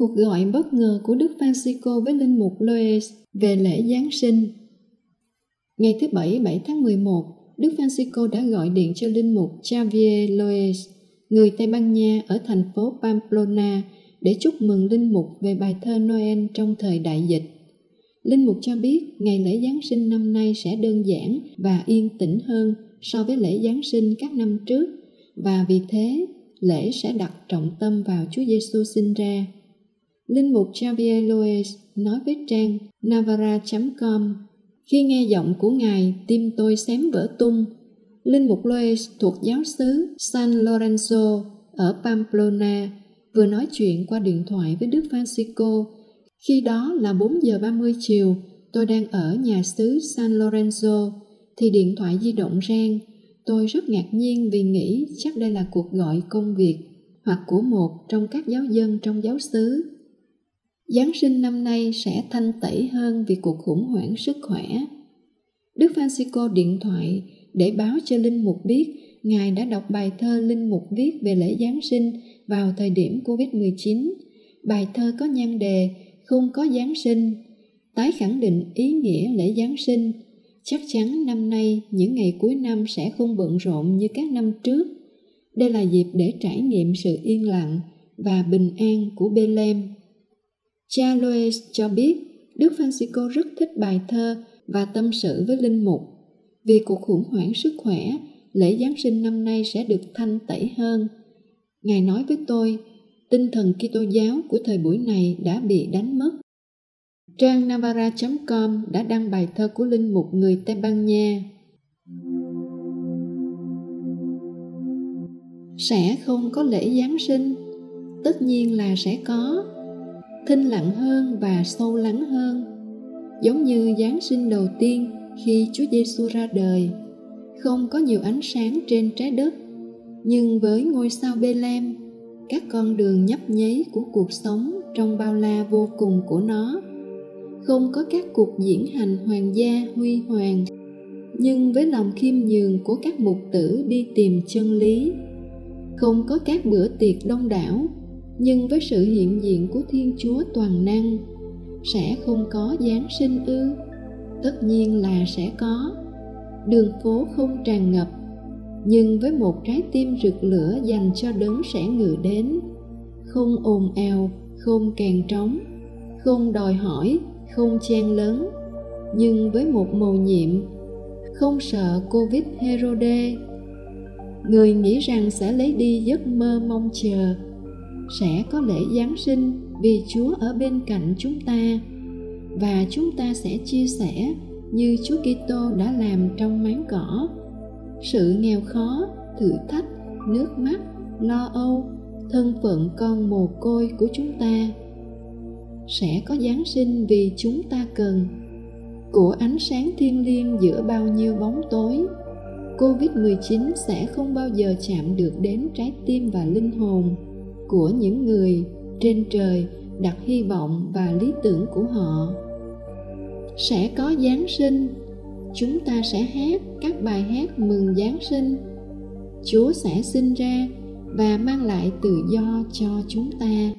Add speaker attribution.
Speaker 1: Cuộc gọi bất ngờ của Đức Francisco với Linh Mục Loes về lễ Giáng sinh Ngày thứ Bảy 7 tháng 11, Đức Francisco đã gọi điện cho Linh Mục Xavier Loes, người Tây Ban Nha ở thành phố Pamplona để chúc mừng Linh Mục về bài thơ Noel trong thời đại dịch. Linh Mục cho biết ngày lễ Giáng sinh năm nay sẽ đơn giản và yên tĩnh hơn so với lễ Giáng sinh các năm trước và vì thế lễ sẽ đặt trọng tâm vào Chúa Giêsu sinh ra. Linh mục Javier Loes nói với trang navara.com Khi nghe giọng của Ngài, tim tôi xém vỡ tung. Linh mục Loes thuộc giáo xứ San Lorenzo ở Pamplona vừa nói chuyện qua điện thoại với Đức Francisco. Khi đó là 4 giờ 30 chiều, tôi đang ở nhà xứ San Lorenzo thì điện thoại di động rang. Tôi rất ngạc nhiên vì nghĩ chắc đây là cuộc gọi công việc hoặc của một trong các giáo dân trong giáo xứ. Giáng sinh năm nay sẽ thanh tẩy hơn vì cuộc khủng hoảng sức khỏe. Đức Francisco điện thoại để báo cho Linh Mục biết Ngài đã đọc bài thơ Linh Mục viết về lễ Giáng sinh vào thời điểm Covid-19. Bài thơ có nhan đề Không có Giáng sinh, tái khẳng định ý nghĩa lễ Giáng sinh. Chắc chắn năm nay những ngày cuối năm sẽ không bận rộn như các năm trước. Đây là dịp để trải nghiệm sự yên lặng và bình an của Bethlehem. Cha Loes cho biết Đức Francisco rất thích bài thơ và tâm sự với Linh Mục. Vì cuộc khủng hoảng sức khỏe, lễ Giáng sinh năm nay sẽ được thanh tẩy hơn. Ngài nói với tôi, tinh thần Kitô giáo của thời buổi này đã bị đánh mất. Trang Navara.com đã đăng bài thơ của Linh Mục người Tây Ban Nha. Sẽ không có lễ Giáng sinh, tất nhiên là sẽ có, thinh lặng hơn và sâu lắng hơn, giống như giáng sinh đầu tiên khi Chúa Giêsu ra đời. Không có nhiều ánh sáng trên trái đất, nhưng với ngôi sao Bethlehem các con đường nhấp nháy của cuộc sống trong bao la vô cùng của nó. Không có các cuộc diễn hành hoàng gia huy hoàng, nhưng với lòng khiêm nhường của các mục tử đi tìm chân lý. Không có các bữa tiệc đông đảo nhưng với sự hiện diện của thiên chúa toàn năng, sẽ không có giáng sinh ư? Tất nhiên là sẽ có. Đường phố không tràn ngập, nhưng với một trái tim rực lửa dành cho đấng sẽ ngự đến, không ồn ào, không kèn trống, không đòi hỏi, không chen lớn, nhưng với một mầu nhiệm, không sợ covid herode. Người nghĩ rằng sẽ lấy đi giấc mơ mong chờ sẽ có lễ Giáng sinh vì Chúa ở bên cạnh chúng ta và chúng ta sẽ chia sẻ như Chúa Kitô đã làm trong máng cỏ. Sự nghèo khó, thử thách, nước mắt, lo âu, thân phận con mồ côi của chúng ta sẽ có Giáng sinh vì chúng ta cần của ánh sáng thiên liêng giữa bao nhiêu bóng tối. Covid-19 sẽ không bao giờ chạm được đến trái tim và linh hồn của những người trên trời đặt hy vọng và lý tưởng của họ. Sẽ có giáng sinh, chúng ta sẽ hát các bài hát mừng giáng sinh. Chúa sẽ sinh ra và mang lại tự do cho chúng ta.